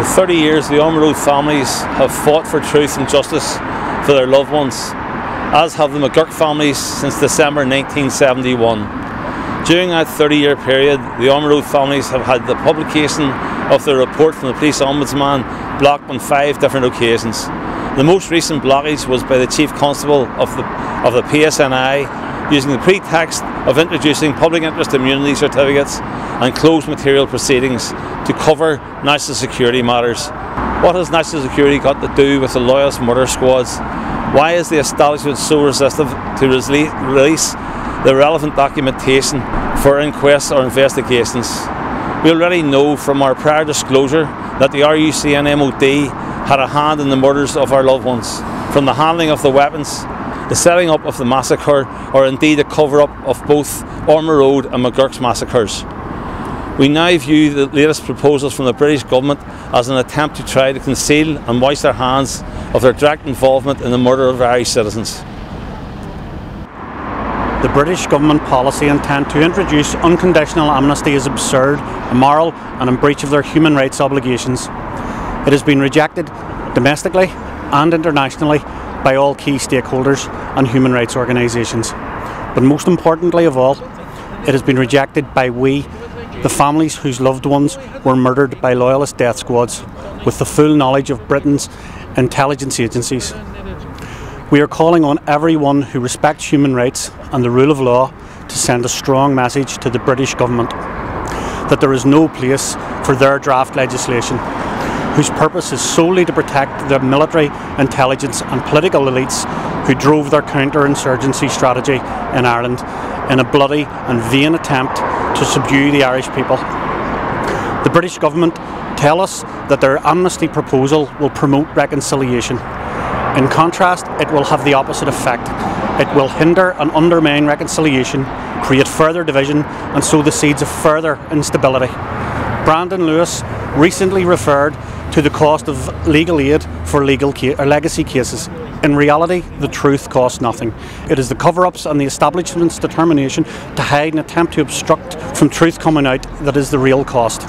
For 30 years, the Ormeau families have fought for truth and justice for their loved ones, as have the McGurk families since December 1971. During that 30 year period, the Ormeau families have had the publication of their report from the Police Ombudsman blocked on five different occasions. The most recent blockage was by the Chief Constable of the, of the PSNI using the pretext of introducing public interest immunity certificates and closed material proceedings to cover national security matters. What has national security got to do with the loyalist murder squads? Why is the establishment so resistant to release the relevant documentation for inquests or investigations? We already know from our prior disclosure that the RUC and MOD had a hand in the murders of our loved ones, from the handling of the weapons, the setting up of the massacre, or indeed the cover up of both Ormeau Road and McGurk's massacres. We now view the latest proposals from the British government as an attempt to try to conceal and wash their hands of their direct involvement in the murder of Irish citizens. The British government policy intent to introduce unconditional amnesty is absurd, immoral, and in breach of their human rights obligations. It has been rejected domestically and internationally by all key stakeholders and human rights organisations. But most importantly of all, it has been rejected by we, the families whose loved ones were murdered by loyalist death squads with the full knowledge of Britain's intelligence agencies. We are calling on everyone who respects human rights and the rule of law to send a strong message to the British government that there is no place for their draft legislation, whose purpose is solely to protect the military, intelligence, and political elites who drove their counter-insurgency strategy in Ireland in a bloody and vain attempt to subdue the Irish people. The British government tell us that their amnesty proposal will promote reconciliation. In contrast, it will have the opposite effect. It will hinder and undermine reconciliation, create further division, and sow the seeds of further instability. Brandon Lewis recently referred to the cost of legal aid for legal or uh, legacy cases. In reality, the truth costs nothing. It is the cover ups and the establishment's determination to hide and attempt to obstruct from truth coming out that is the real cost.